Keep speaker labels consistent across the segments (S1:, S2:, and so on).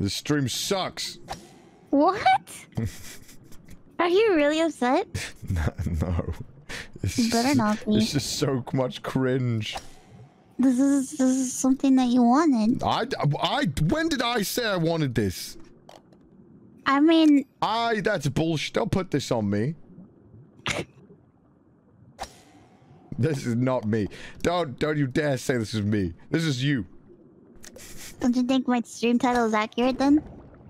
S1: This stream sucks.
S2: What? Are you really upset?
S1: no. no. It's
S2: You better
S1: just-
S2: not be.
S1: It's just so much cringe.
S2: This is this is something that you wanted.
S1: I, I, when did I say I wanted this?
S2: I mean,
S1: I, that's bullshit. Don't put this on me. This is not me. Don't, don't you dare say this is me. This is you.
S2: Don't you think my stream title is accurate then?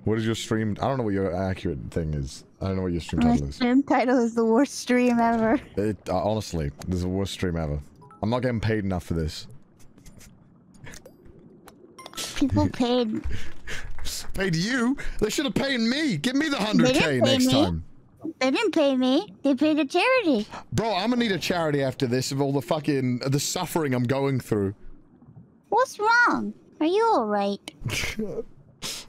S1: What is your stream? I don't know what your accurate thing is. I don't know what your stream
S2: My
S1: title is.
S2: stream title is the worst stream ever.
S1: It, uh, honestly, this is the worst stream ever. I'm not getting paid enough for this.
S2: People paid.
S1: Paid you? They should have paid me. Give me the 100k
S2: didn't pay
S1: next
S2: me.
S1: time.
S2: They didn't pay me. They paid a charity.
S1: Bro, I'm gonna need a charity after this of all the fucking the suffering I'm going through.
S2: What's wrong? Are you alright? What's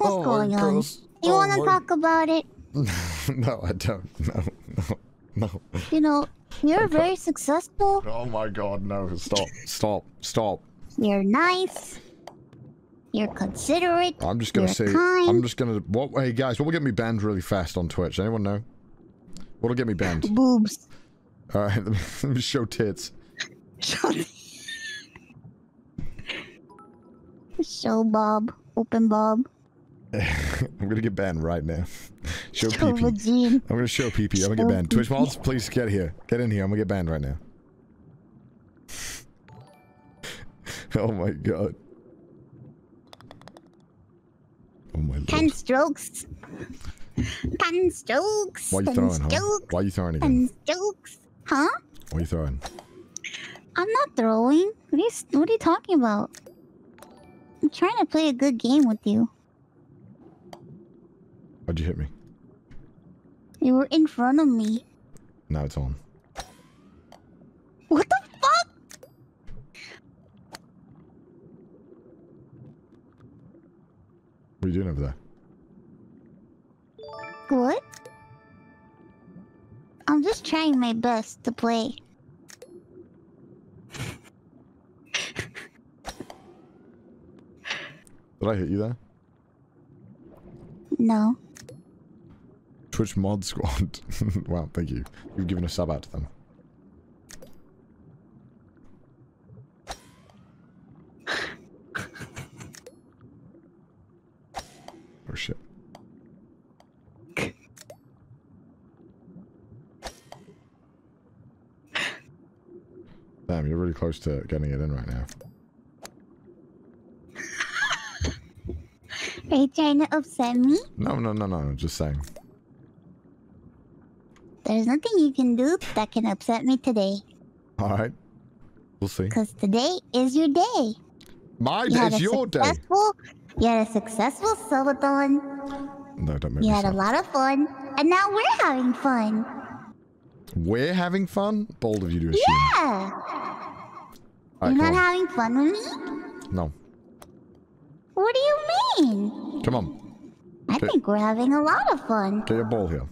S1: Oh,
S2: going on?
S1: gross.
S2: You
S1: Oh,
S2: want to talk about it?
S1: no, I don't. No, no, no.
S2: You know, you're very successful.
S1: Oh my god, no. Stop. Stop. Stop.
S2: You're nice. You're considerate.
S1: I'm just gonna say
S2: kind.
S1: I'm just gonna what hey guys, what will get me banned really fast on Twitch? Anyone know? What'll get me banned?
S2: Boobs.
S1: Alright, let, me- let me show tits.
S2: Show Bob. Open Bob.
S1: I'm gonna get banned right now. Show PP. I'm gonna show PP. I'm gonna get banned. Twitch mods, please get here. Get in here. I'm gonna get banned right now. oh my god. Oh my
S2: Ten strokes. Ten strokes.
S1: Why are you throwing, huh?
S2: strokes.
S1: Why are you throwing again?
S2: Ten strokes. Huh?
S1: What are you throwing?
S2: I'm not throwing. What are you, what are you talking about? I'm trying to play a good game with you.
S1: Why'd you hit me?
S2: You were in front of me.
S1: Now it's on.
S2: What the fuck?
S1: What are you doing over there?
S2: What? I'm just trying my best to play.
S1: Did I hit you there?
S2: No.
S1: Twitch mod squad. wow, thank you. You've given a sub out to them. Oh shit. Damn, you're really close to getting it in right now.
S2: Are you trying to upset me?
S1: No, no, no, no, I'm just saying.
S2: There's nothing you can do that can upset me today.
S1: Alright. We'll see.
S2: Because today is your day.
S1: My
S2: You
S1: day,
S2: had a
S1: your day.
S2: successful, You had a successful subathon.
S1: No, don't make
S2: You had a lot of fun. And now we're having fun.
S1: We're having fun? Bold of you to assume.
S2: Yeah.
S1: Alright,
S2: You're not
S1: on.
S2: having fun with me?
S1: No.
S2: What do you mean?
S1: Come on.
S2: I
S1: Okay.
S2: think we're having a lot of fun.
S1: Get your ball here.